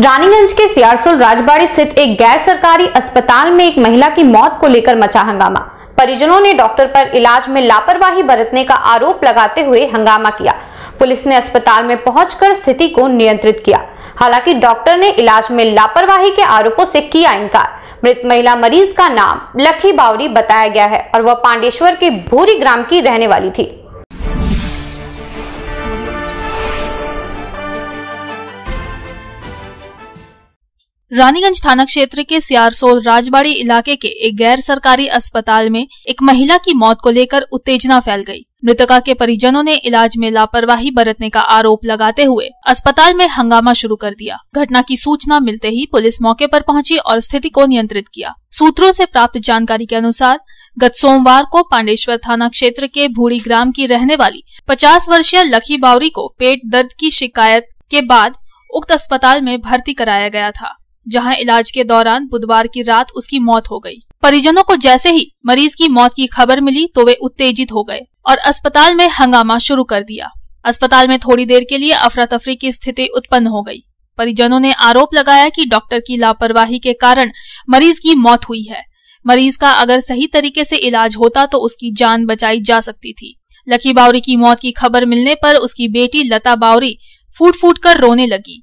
रानीगंज के सियारसोल राजबाड़ी स्थित एक गैर सरकारी अस्पताल में एक महिला की मौत को लेकर मचा हंगामा। परिजनों ने डॉक्टर पर इलाज में लापरवाही बरतने का आरोप लगाते हुए हंगामा किया। पुलिस ने अस्पताल में पहुंचकर स्थिति को नियंत्रित किया। हालाँकि डॉक्टर ने इलाज में लापरवाही के आरोपों से किया इनकार। मृत महिला मरीज़ का नाम लखी बावरी बताया गया है और वह पांडेश्वर के भूरी ग्राम की रहने वाली थी। रानीगंज थाना क्षेत्र के सियारसोल राजबाड़ी इलाके के एक गैर सरकारी अस्पताल में एक महिला की मौत को लेकर उत्तेजना फैल गई। मृतका के परिजनों ने इलाज में लापरवाही बरतने का आरोप लगाते हुए अस्पताल में हंगामा शुरू कर दिया। घटना की सूचना मिलते ही पुलिस मौके पर पहुँची और स्थिति को नियंत्रित किया। सूत्रों से प्राप्त जानकारी के अनुसार, गत सोमवार को पांडेश्वर थाना क्षेत्र के भूड़ी ग्राम की रहने वाली 50 वर्षीय लखी बावरी को पेट दर्द की शिकायत के बाद उक्त अस्पताल में भर्ती कराया गया था। जहाँ इलाज के दौरान बुधवार की रात उसकी मौत हो गई। परिजनों को जैसे ही मरीज़ की मौत की खबर मिली तो वे उत्तेजित हो गए और अस्पताल में हंगामा शुरू कर दिया। अस्पताल में थोड़ी देर के लिए अफरा तफरी की स्थिति उत्पन्न हो गई। परिजनों ने आरोप लगाया कि डॉक्टर की लापरवाही के कारण मरीज़ की मौत हुई है। मरीज़ का अगर सही तरीके से इलाज होता तो उसकी जान बचाई जा सकती थी। लकी बावरी की मौत की खबर मिलने पर उसकी बेटी लता बावरी फूट फूट कर रोने लगी।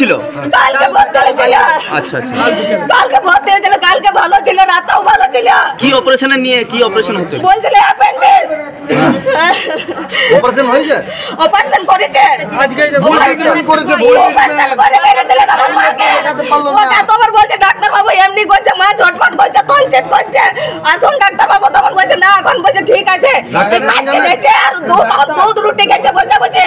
ছিল? কালকে আচ্ছা আচ্ছা। কালকে হয়েছিল কালকে ভালো ছিল রাতেও ভালো ছিল। কি অপারেশনে নিয়ে কি অপারেশন হতো? বলছিল অ্যাপেন্ডিক্স অপারেশন হয়েছে? অপারেশন করেছে। আজকে ভুল করেছে। ভুল অপারেশন করে মেরে দিলেন আমার মাকে। ও এতবার বলছে ডাক্তার বাবু এমনি করছে মা ঝটফট করছে তলচেট করছে। আসুন ডাক্তার বাবু তখন বলছে না এখন বলছে ঠিক আছে। জানেন? দিয়েছে আর দুধ দুধ রুটি খেয়েছে বসে বসে।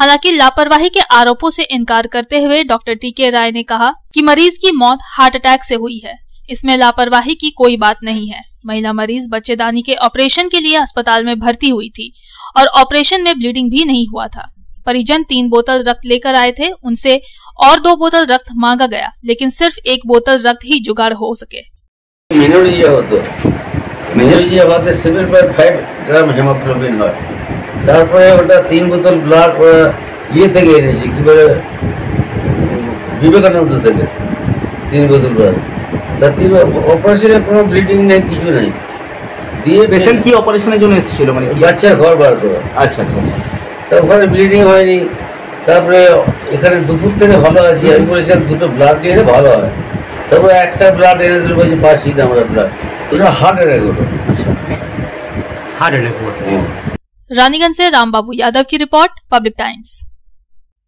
हालाँकि लापरवाही के आरोपों से इनकार करते हुए डॉक्टर टी के राय ने कहा कि मरीज़ की मौत हार्ट अटैक से हुई है। इसमें लापरवाही की कोई बात नहीं है। महिला मरीज़ बच्चेदानी के ऑपरेशन के लिए अस्पताल में भर्ती हुई थी और ऑपरेशन में ब्लीडिंग भी नहीं हुआ था। परिजन तीन बोतल रक्त लेकर आए थे। उनसे और दो बोतल रक्त मांगा गया, लेकिन सिर्फ़ एक बोतल रक्त ही जुगाड़ हो सके। মিনোরিজিয়া হতে seven point five gram haemoglobin হয় তারপরে ওটা তিন বোতল ব্লাড ইয়ে থেকে এনেছি কী বলে বিবেকানন্দ থেকে তিন বোতল ব্লাড তা তিন অপারেশনে কোনো ব্লিডিং নেই কিছু নেই। দিয়ে পেশেন্ট কি অপারেশনের জন্য এসেছিল? মানে বাচ্চার ঘর বার করা। আচ্ছা আচ্ছা আচ্ছা। তারপরে ব্লিডিং হয়নি। তারপরে এখানে দুপুর থেকে ভালো আছি আমি বলেছিলাম দুটো ব্লাড নিয়ে ভালো হয়। তারপরে একটা ব্লাড এনে দিল বলছি পাচ্ছি না আমরা ব্লাড ওটা হার্ট অ্যাটাক হলো আচ্ছা হার্ট অ্যাটাক হুম। रानीगंज से रामबाबू यादव की रिपोर्ट पब्लिक टाइम्स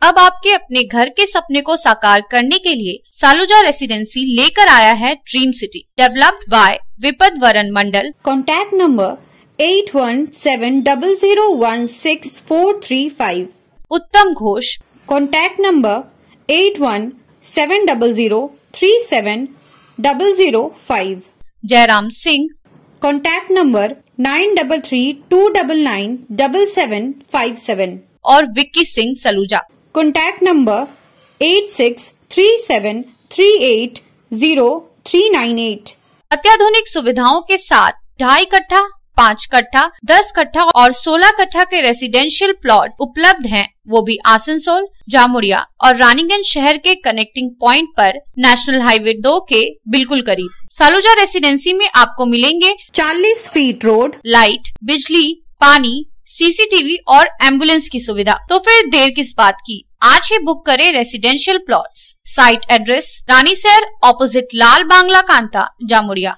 अब आपके अपने घर के सपने को साकार करने के लिए सालुजा रेसिडेंसी लेकर आया है ड्रीम सिटी डेवलप्ड बाय विपद वरन मंडल Contact number 8170164335. उत्तम Ghosh Contact number 8170370005. Jairam Singh. Contact number nine double three two double nine double seven five seven और Vicky Singh Saluja. Contact number eight six three seven three eight zero three nine eight अत्याधुनिक सुविधाओं के साथ ढाई कट्ठा पाँच कट्ठा, दस कट्ठा और सोलह कट्ठा के रेसिडेंशियल प्लॉट उपलब्ध हैं। वो भी आसनसोल, जामुरिया और रानीगंज शहर के कनेक्टिंग पॉइंट पर नेशनल हाईवे दो के बिल्कुल करीब। सालुजा रेसिडेंसी में आपको मिलेंगे 40 फीट रोड लाइट बिजली, पानी सीसीटीवी और एंबुलेंस की सुविधा। तो फिर देर किस बात की? आज ही बुक करें residential plots site address Rani Ranisayar opposite Lal Bangla Kanta, Jamuria.